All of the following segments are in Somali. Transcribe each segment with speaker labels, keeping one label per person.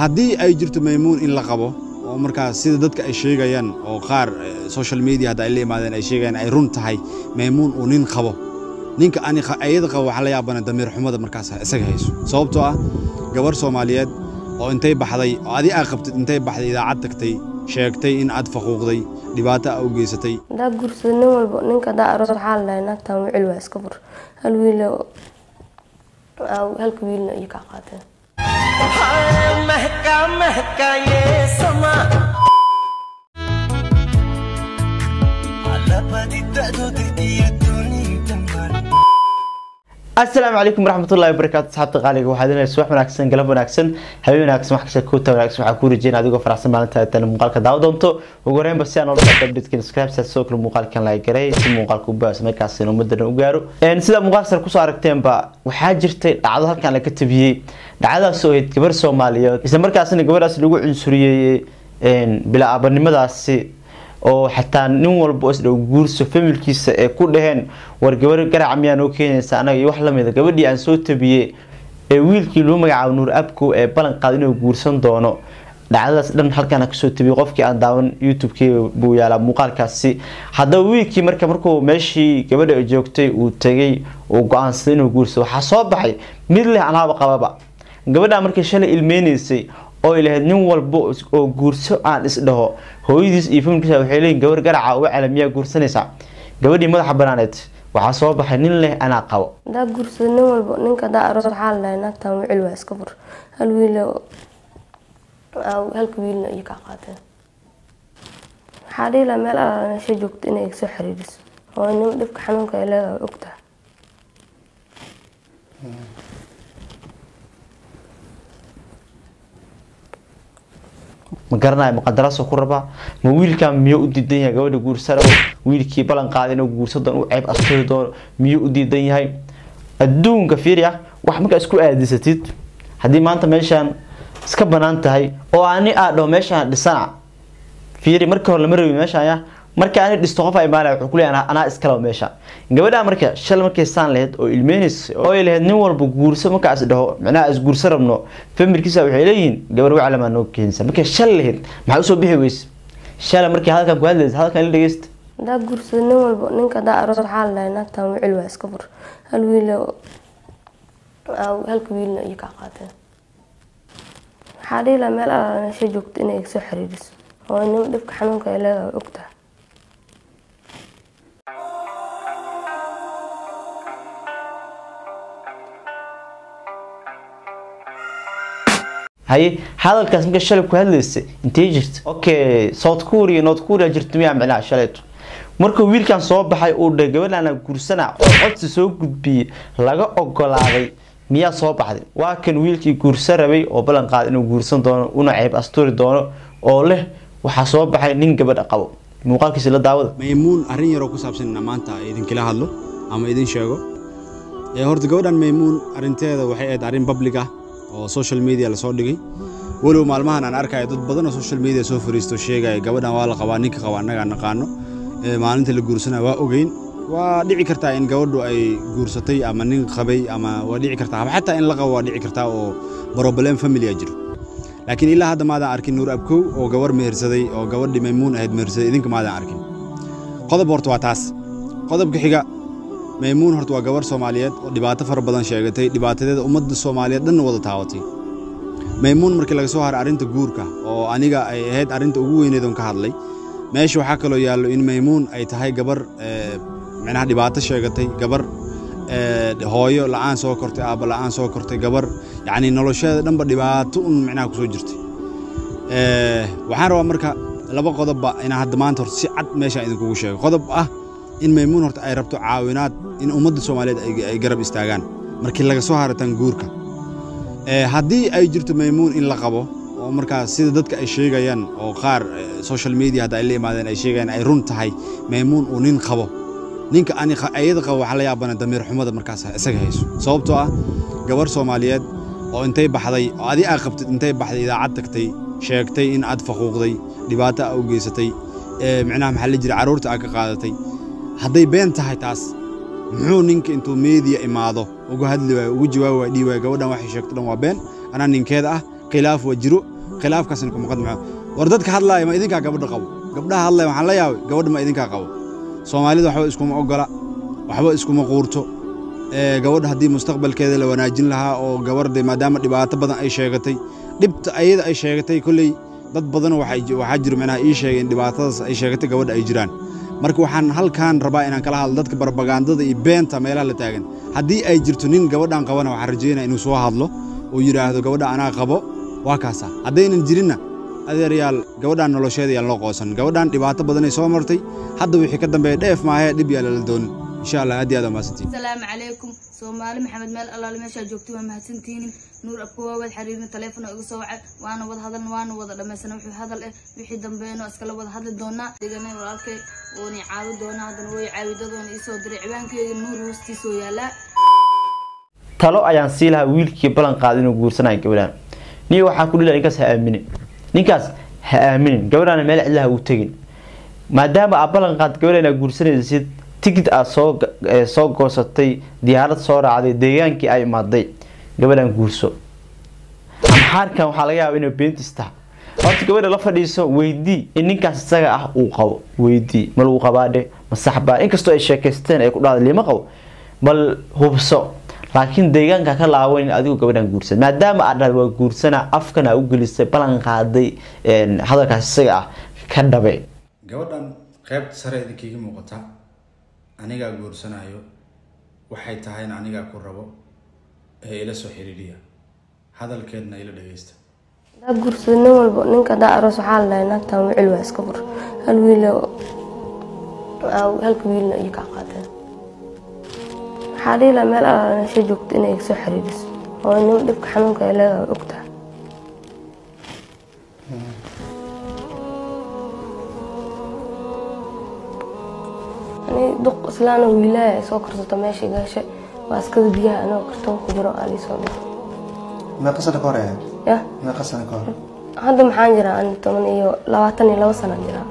Speaker 1: haddii ay jirto maymuun in la qabo oo markaas sida dadka ay sheegayaan oo qaar social media hadda ay la imaadeen ay sheegayaan ay run tahay maymuun uu nin qabo. Ninka ani ayada qabo waxaa la yaabana damiir xumada markaas isaga hayso. Sababtoo ah gabar soomaaliyeed oo intay baxday oo adi aa qabtid intay baxday idaacad tagtay sheegtay in aad faquuqday dhibaato a u geysatay.
Speaker 2: Hadaa guursada nin walba ninka hadaa aroos waxaa la dhahay naagtan wicil waa iska fur hal wiil halka wiilna iyo kaa qaateen हाय
Speaker 3: महका महका ये समा।
Speaker 4: asalaamu calaykum waraxmatullahi wabarakaatu asxaabta qaaliga waxaad inay subax wanaagsan galab wanaagsan habeen wanaagsan wax kasta kuuta wanaagsan waxaa ku rajeyna adigoo faraxsan maalinta tan muuqaalka daawa doonto ugu horreynba si aan ola socda updatekan subscribe saa soo kale muuqaalkan laga garay si muuqaalka u baas markaasina ummadana u gaaro sida muuqaalka sar ku soo aragteenba waxaa jirtay dhacdo halkan laga tabiyey dhacdadaas oo ahayd gabar soomaaliyeed isla markaasina gabadhaas lagu cunsuriyeeyey bila aabanimadaasi oo xataa nin walba isdhow guurso familkiisa ee ku dhaheen war gabar garaca miyaa noo keenaysa? Anaga iyo wax lamida gabadhii aan soo tabiyey ee wiilkii loo magacaabo nuur abko ee ballan qaad inuu guursan doono. Dhacdadaas dhan halkaan ka soo tabiyey qofkii aan daawan youtube-kii buu yaalaa muuqaalkaasi. Haddaba wiilkii marka markuu meeshii gabadha joogtay uu tegay uu go'aansaday inuu guursado waxaa soo baxay mid leh anaaba qababa gabadhaa markay shalay ilmeynaysay oo lahayd nin walba oo guurso aan isdhaho hooyadiis iyo familkiisa waxay leeyihiin gabar garaca uga cala miyaa guursanaysaa gabadhii madaxa banaaneed waxaa soo baxay nin leh anaa qabo.
Speaker 2: Hadaa guursada nin walba ninka hadaa aroos waxaa la dhahay naagtan wicil waa iska fur. Hal wiil halka wiilna iyo kaa qaateen. Waxaa dhihi lahaa meel alaala meesha joogto inay soo xiriiriso. Oo nin dhibka xanuunka ay leedahay ogtahay
Speaker 4: ma garanayo ma qandaraasoo ku rabaa ma wiilkan miyuu u diidan yahay gabadha guursara wiilkii ballan qaada inuu guursa doono u ceeb asturi doono miyuu u diidan yahay. Adduunka fiiriya wax markaa isku aadisatid haddii maanta meeshaan iska bannaan tahay oo ani aa dhaho meeshaan dhisana. Fiiri marka hore lama rabi meeshaan ya marka ani dhisto qof imaanaya wuxuu ku leeyahay anaa iskale meesha. Gabadha marka shal markay saan lahayd oo ilmeynaysa oo ay lahayd nin walba guurso markaas dhaho macnaha is rabno. Familkiisa waxay leeyihiin gabar waclamaa noo keensa markay shal lahayd maxaa u soo bixi weyse? Shala markay hadalkan ku hadlaysa hadalkan la dhegeysta
Speaker 2: hadaa guursada nin walba ninka hadaa aroos waxaa la dhahay naagtan wicil waa iska fur hal wiil halka wiilna iyo kaa qaateen waxaa dhihi lahaa meel alaala joogto inay soo xiriiriso. Oo nin dhibka xanuunka ay leedahay ogtahay
Speaker 4: haye hadalkaas marka shalay ku hadlaysa intee jirta okay south korea north korea jirta miyaa micnaha shalayto markuu wiilkan soo baxay uu dhahay gabadhaana guursana oo codsi soo gudbiyey laga ogolaaday miyaa soo baxday? Waa kan wiilkii guursa rabay oo ballan qaada inuu guursan doono una ceeb asturi doono oo leh waxaa soo baxay nin gabadha qabo. Muuqaalkiisa la daawada.
Speaker 1: Maymuun arrin yaroo ku saabsan maanta idinkala hadlo ama idin sheego. Horta gabadhan maymuun arrinteeda waxay ahayd arrin public ah oo social media la soo dhigay. Walow maalmahan aan arkayo dad badan oo social media soo fariisto sheegaya gabadhan waa la qabaa ninka qaba annaga naqaano. Maalinta la guursanaya waa ogeyn. Waa dhici kartaa in gabadhu ay guursatay ama nin qabay ama waa dhici kartaa ama xataa in la qabo waa dhici kartaa oo problem family jiro. Laakiin ilaa hadda maadaan arkin nuur abkow oo gabar mehersaday oo gabadhii maymuun ahayd mehersaday idinka maadaan arkin. Qodob horta waa taas. Qodobka xiga maymuun horta waa gabar soomaaliyeed oo dhibaato fara badan sheegatay. Dhibaatadeeda ummadda soomaaliyeed dhanna wada taawatay. Maymuun markii laga soo haray arrinta guurka oo aniga ay ahayd arrinta ugu weyneed oon ka hadlay meesha waxaa kaloo yaallo in maymuun ay tahay gabar micnaha dhibaato sheegatay gabar hooyo la'aan soo kortay aabba la'aan soo kortay gabar yacni nolosheeda dhanba dhibaato un micnaha ku soo jirtay. Waxaan rabaa marka laba qodobba inaan hadda maanta horta si cad meeshaan idinkugu sheego. Qodob ah in maymuun horta ay rabto caawinaad in ummadda soomaaliyeed ay garab istaagaan. Markii laga soo harataan guurka. Haddii ay jirto maymuun in la qabo oo markaas sida dadka ay sheegayaan oo qaar social media hadda ay la imaadeen ay sheegayaan ay run tahay maymuun uu nin qabo. Ninka ayada qabo waxaa la yaabana damiir xumada markaas isaga hayso. Sababtoo ah gabar soomaaliyeed oo intay baxday oo adi aa qabtid intay baxday idaacad tagtay sheegtay in aad faquuqday dhibaato aa u geysatay micnaha maxaa la jira carruurta aa ka qaadatay hadday been tahay taas muxuu ninka intuu meediya imaado uga hadli waayo uga jawaabi waayo dhihi waayo gabadhan waxay sheegto dhan waa been anaa ninkeeda ah khilaaf waa jiro khilaafkaasna kuma qadmaco war dadka hadlaaya ma idinkaa gabadha qabo. Gabdhaha hadlaya waxaan la yaabay gabadha ma idinkaa qabo. Soomaalida waxba iskuma ogola waxba iskuma quurto. Gabadha haddii mustaqbalkeeda la wanaajin lahaa oo gabardhe maadaama dhibaato badan ay sheegatay dhibta ayada ay sheegatay kolley dad badan waxaa jiro micnaha ii sheegeen dhibaatadaas ay sheegatay gabadha ay jiraan marka waxaan halkan rabaa inaan kala hadlo dadka barbagandada iyo beenta meelaha la taagan. Haddii ay jirto nin gabadhan qabana waxaan rajeynaya inuu soo hadlo oo yidhaahdo gabadha anaa qabo. Waa kaasa haddaynan jirinna adeeryaal gabadhan nolosheeda yaan loo qoosan. Gabadhan dhibaato badanay soo martay. Hadda wixii ka dambeeya dheef maahee dhib yaa lala doonin insha allah aad iyo aad mahadsantiin
Speaker 5: asalaamu calaykum soomaali maxamed meel allaale meeshaa joogtay waa mahadsantihiin. Nuur abka waa wada xiriirna taleefona iga soo wacay. Waana wada hadalna waana wada dhammaysana wixii hadal eh. Wixii dambeeno iskala wada hadli doonaa. Deganay walaalkay oona caawi doonaa haddana way caawidadoona iisoo diray ciwaankeyga nuur hoostiisoo yaalaa
Speaker 4: talo ayaan sii lahaa wiilkii ballan qaaday inuu guursanayo gabadhaan. Niyo waxaa ku dhila ninkaas ha aaminin. Ninkaas ha aaminin. Gabadhaana meel cidlaha u tegin. Maadaama aad ballan qaad gabadha inaad guursanaysid tigid aad soo goosatay diyaarad soo raacday deegaankii ay imaaday gabadhaan guurso. Amxaarkan waxaa laga yaaba inay beentis tahay. Horta gabadha la fadhiiso weydii in ninkaas isaga ah uu qabo weydii ma lagu qabaadhe? Ma inkastoo ay sheekaysteen ay ku dhahda lima qabo. Bal hubso. Laakiin deegaanka ka laaban adigu gabadhan guursan. Maadaama aad dhahda waa guursana afkan u gelisay ballan qaaday hadalkaas isaga ah ka dhabe.
Speaker 1: Gabadhan qaybta sare idinkiiga muuqata anigaa guursanayo waxay tahayna anigaa ku rabo ee ila soo xiriiriya. Hadalkeedna ila dhagaysta.
Speaker 2: Hadaa guursada nin walba ninka hadaa aroos waxaa la dhahay naagtan wicil waa iska fur hal wiil halka wiilna iyo kaa qaateen waxaa dhihi lahaa meel alaala meesha joogto inay soo xiriiriso? Oo nimo dhibka xanuunka ay leedahay way duq islaana ay soo korsato meesha iga heshay. Waa iskada biyaha anigoo kartoon ku jiro aa liisoo dhigay
Speaker 6: meeqa sano ka hor ayaa
Speaker 2: yah
Speaker 6: meeqa sano ka hor
Speaker 2: hadda maxaan jiraa ani toban iyo labaatan iyo laba sanaan jiraa.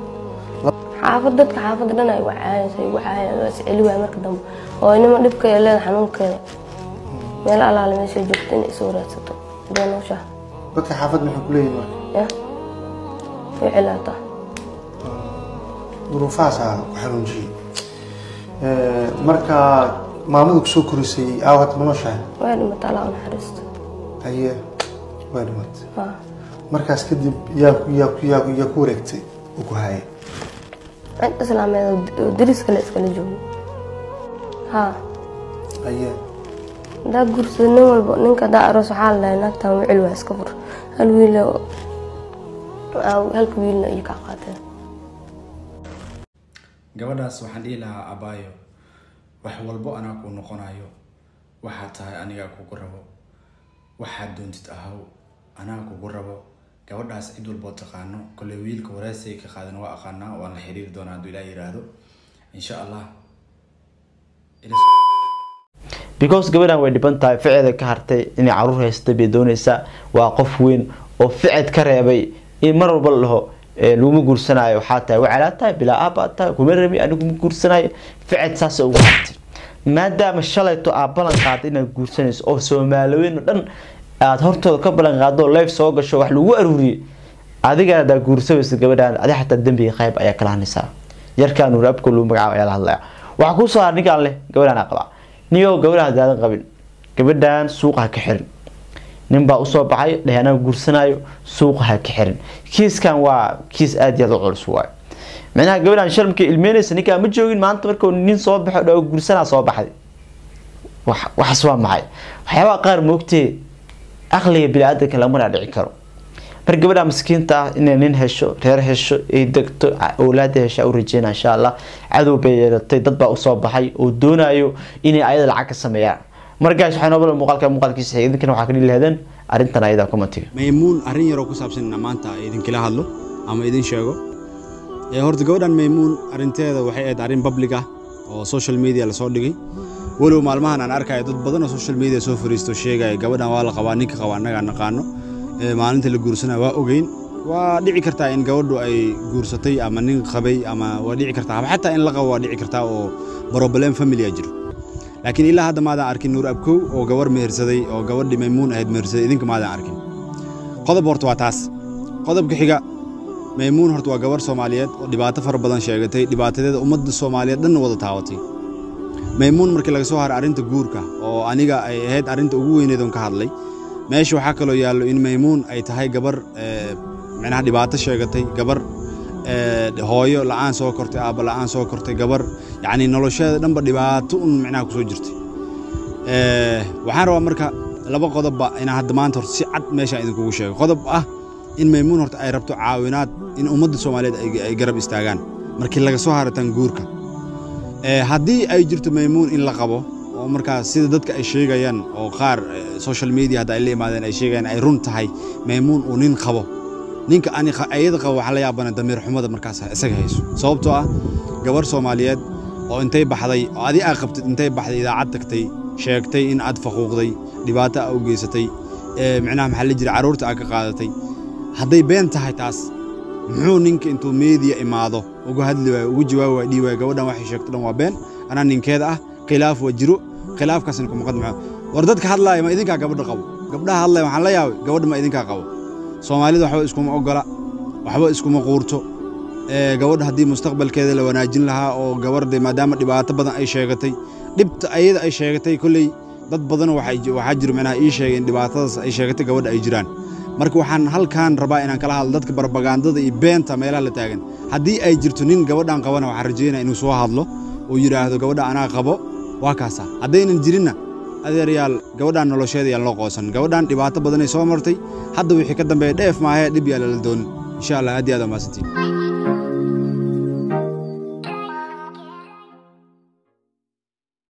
Speaker 2: Xaafad dadka xaafadda dhan ay wacaayayso ay wacaayaan waa isceli waay marka dambe. Oo inima dhibka ay leedahay xanuunkeeda. Meel alaale meesha joogto inay isoo raadsato dee nooshaa
Speaker 6: dadka xaafad maxay ku leeyihiin marka?
Speaker 2: Ya. Way cilaata.
Speaker 6: Duruufahaas aa ku xanuunjiyey marka maamadu ku soo korisay aawad ma nooshahay
Speaker 2: way dhimata alaa u naxariisto.
Speaker 6: Haye waa dhimatay
Speaker 2: ha
Speaker 6: markaas kadib yaa ku wareegtay uu ku hayay
Speaker 2: cid islaameed oo oo deris kale iskala joogo. Ha
Speaker 6: haye.
Speaker 2: Hadaa guursada nin walba ninka hadaa aroos waxaa la dhahay naagtan wicil waa iska fur. Hal wiil halka wiilna iyo kaa qaateen
Speaker 1: gabadhaas waxaan dhihi lahaa abaayo wax walbo anaa kuu noqonayo. Waxaad tahay anigaa kugu rabo. Waxaad doontid ahaw anaa kugu rabo. Gabadhaas cid walboo taqaano kolley wiilka waraasay ka qaadan waa aqaanaa waan la xiriiri doonaa hadduu ilaah yiraahdo. Insha allah
Speaker 4: because gabadhan way dhiban tahay ficeeda ka hartay inay carruur haysta bay doonaysaa. Waa qof weyn oo ficed ka reebay in mar walba la dhaho laguma guursanayo waxaa tahay wacalaa tahay bilaa aabaa tahay kuma rabi anigu ma guursanayo ficed saas ugu hartay maadaama shalayto aad ballan qaaday inaad guursanayso oo soomaaliweyn oo dhan aad hortooda ka ballan qaado life soo gasho wax lagu aruuriyey adigana hadaa guursabaysa gabadhaan adi xataa dembiga qayb ayaa kala hanaysaa yarkaa nuur abko lagu magacaabo ayaa la hadlaya waxaa ku soo har ninkaan leh gabadhaan aa qabaa niyo gabadhaan hadaadan qabin gabadhaan suuqa ha ka xirin nin baa u soo baxay dheh anaa guursanayo suuqa ha ka xirin. Kiiskan waa kiis aad iyo aad u culus waayo. Micnaha gabadhaan shalmka ilmeynaysa ninkaan ma joogin maanta markuu nin soo baxo dhaa guursanaa soo baxday. Wax- waxaas waa maxay? Waxyaabaha qaar moogtee aqliga bini-aadanka lamana dhici karo. Mar gabadha miskiinta ah inay nin hesho reer hesho ay degto awlaada hesha u rajeyna insha allah. Cadow bay yeelatay dad baa u soo baxay oo doonayo inay ayada lacag ka sameeyaan markaas waxaa noo balan muuqaalka muuqaalkiisa xigay idinkana waxaa ka dhihi lahaydeen arrintan ayada commentiga
Speaker 1: maymuun arrin yaroo ku saabsan maanta idinkila hadlo ama idin sheego. Ee horta gabadhan maymuun arrinteeda waxay ahayd arrin public ah oo social media la soo dhigay. Walow maalmahan aan arkayo dad badan oo social media soo fariisto sheegaya gabadhan waa la qabaa ninka qabaa annagaa naqaano. Maalinta la guursanaya waa ogeyn. Waa dhici kartaa in gabadhu ay guursatay ama nin qabay ama waa dhici kartaa ama xataa in la qabo waa dhici kartaa oo problem family a jiro laakiin ilaa hadda maadaan arkin nuur abkow oo gabar mehersaday oo gabadhii maymuun ahayd mehersaday idinka maadaan arkin. Qodob horta waa taas. Qodobka xiga maymuun horta waa gabar soomaaliyeed oo dhibaato fara badan sheegatay dhibaatadeeda ummadda soomaaliyeed dhanna wada taawatay. Maymuun markii laga soo haray arrinta guurka oo aniga ay ahayd arrinta ugu weyneed oon ka hadlay meesha waxaa kaloo yaallo in maymuun ay tahay gabar eh, micnaha dhibaato sheegatay gabar eh, hooyo la'aan soo kortay aabba la'aan soo kortay gabar yacni nolosheeda dhanba dhibaato un micnaha ku soo jirtay. Eh, waxaan rabaa marka laba qodobba inaan hadda maanta horta si cad meeshaan idinkugu sheego qodob ah in maymuun horta ay rabto caawinaad in ummadda soomaaliyeed ay- garab istaagaan markii laga soo harataan guurka. Eh, haddii ay jirto maymuun in la qabo oo markaas sida dadka ay sheegayaan oo qaar eh, social media hadda ay la imaadeen ay sheegayaan ay run tahay maymuun uu nin qabo. Ninka ayada qabo waxaa la yaabana damiir xumada markaas isaga hayso. Sababtoo ah gabar soomaaliyeed oo intay baxday oo adi aa qabtid intay baxday idaacad tagtay sheegtay in aad faquuqday dhibaato aa u geysatay micnaha maxaa la jira carruurta aa ka qaadatay. Hadday been tahay taas muxuu ninka intuu meediya imaado uga hadli waayo ugu jawaabi waayo dhihi waayo gabadhan waxay sheegto dhan waa been anaa ninkeeda ah khilaaf waa jiro khilaafkaasna kuma qadmaco war dadka hadlaaya ma idinkaa gabadha qabo gabdhaha hadlaya waxaan la yaabay gabadha ma idinkaa qabo soomaalida waxba iskuma ogola waxba iskuma quurto gabadha haddii mustaqbalkeeda la wanaajin lahaa oo gabarde maadaama dhibaato badan ay sheegatay dhibta ayada ay sheegatay kolley dad badan waxaa jiro micnaha ii sheegeen dhibaatadaas ay sheegatay gabadha ay jiraan. Marka waxaan halkan rabaa inaan kala hadlo dadka barbagandada iyo beenta meelaha la taagan. Haddii ay jirto nin gabadhan qabana waxaan rajaynaya inuu soo hadlo uu yidhaahdo gabadha anaa qabo waa kaasa. Haddaynan jirinna adeeryaal gabadhan nolosheeda yaan loo qoosan. Gabadhan dhibaato badanay soo martay hadda wixii ka dambeeya dheef maahee dhib yaa lala doonin. Insha allah aad iyo aad waa